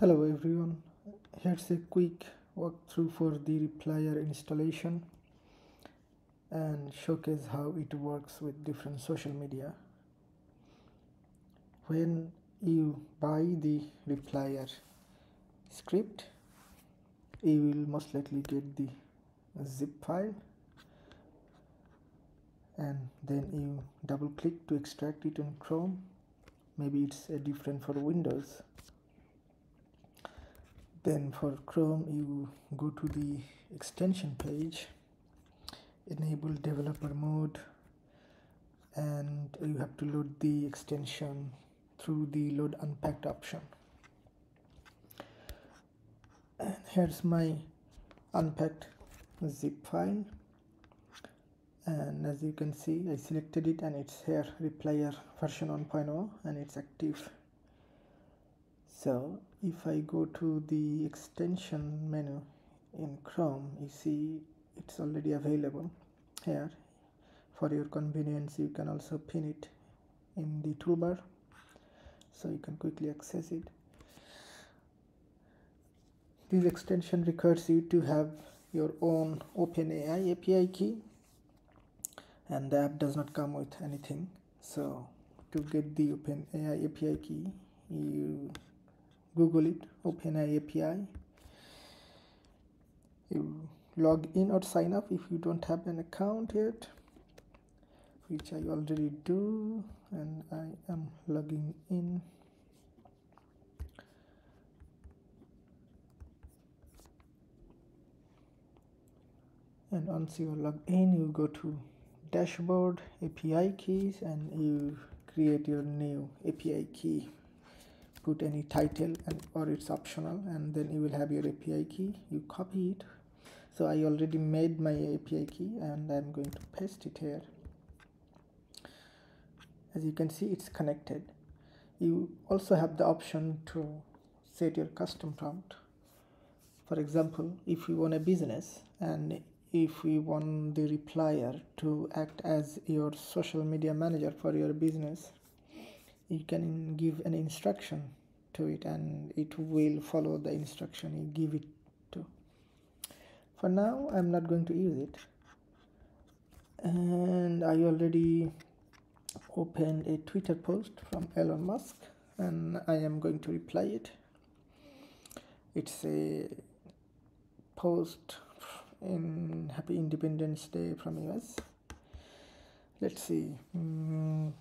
Hello everyone, here's a quick walkthrough for the replier installation and showcase how it works with different social media. When you buy the replier script, you will most likely get the zip file and then you double click to extract it in Chrome. Maybe it's uh, different for Windows then for Chrome you go to the extension page enable developer mode and you have to load the extension through the load unpacked option. And here's my unpacked zip file. And as you can see I selected it and it's here replier version 1.0 and it's active. So if I go to the extension menu in Chrome you see it's already available here. For your convenience you can also pin it in the toolbar so you can quickly access it. This extension requires you to have your own OpenAI API key and the app does not come with anything. So to get the OpenAI API key you google it open api you log in or sign up if you don't have an account yet which I already do and I am logging in. And once you are logged in you go to dashboard API keys and you create your new API key put any title and or it's optional and then you will have your API key. You copy it. So I already made my API key and I'm going to paste it here. As you can see it's connected. You also have the option to set your custom prompt. For example if you want a business and if we want the replier to act as your social media manager for your business you can give an instruction to it and it will follow the instruction you give it to. For now I'm not going to use it. And I already opened a Twitter post from Elon Musk and I am going to reply it. It's a post in Happy Independence Day from US let's see. Mm,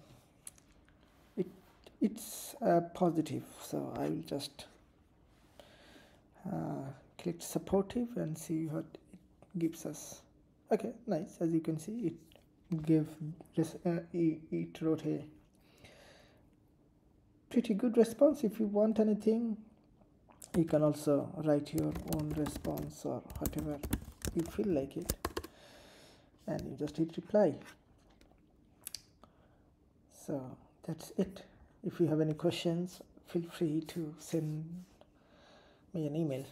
it's uh, positive so I will just uh, click supportive and see what it gives us. Okay nice. As you can see it gave this uh, it, it wrote a pretty good response. If you want anything you can also write your own response or whatever you feel like it. And you just hit reply. So that's it if you have any questions, feel free to send me an email.